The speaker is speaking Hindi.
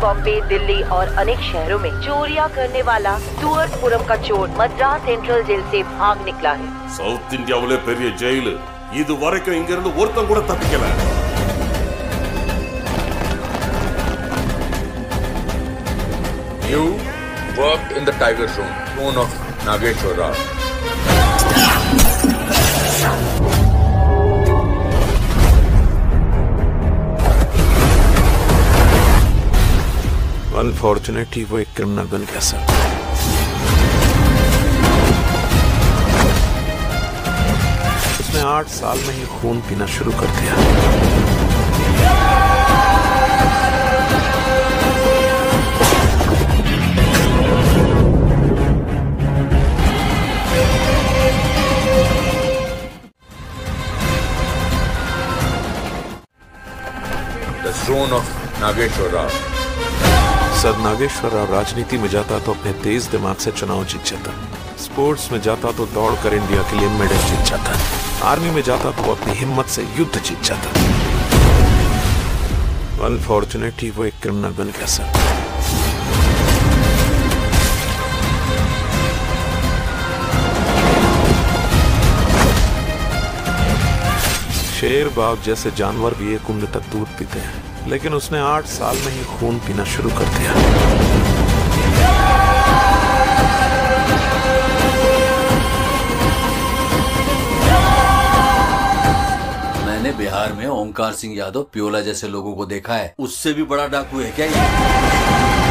बॉम्बे दिल्ली और अनेक शहरों में चोरियां करने वाला सुअरपुरम का चोर मद्रास सेंट्रल जेल से भाग निकला है சவுத் இந்தியாவுல பெரிய ஜெயிலு இது வரைக்கும் இங்க இருந்து ஒருத்தன் கூட தப்பிக்கல You worked in the Tiger Zone, throne of Nageshwar Rao. Unfortunately वो एक क्रिमिनल बन गया सर उसने आठ साल में ही खून पीना शुरू कर दिया। Zone of Nageshwar sir Nageshwar Rao राजनीति में जाता तो अपने तेज दिमाग से चुनाव जीत जाता। स्पोर्ट्स में जाता तो दौड़ कर इंडिया के लिए मेडल जीत जाता। आर्मी में जाता तो अपनी हिम्मत से युद्ध जीत जाता। अनफॉर्चुनेटली वो एक क्रिमिनल बन गया सर शेर बाघ जैसे जानवर भी एक उम्र तक दूध पीते हैं, लेकिन उसने आठ साल में ही खून पीना शुरू कर दिया मैंने बिहार में ओंकार सिंह यादव प्योला जैसे लोगों को देखा है उससे भी बड़ा डाकू है क्या ये?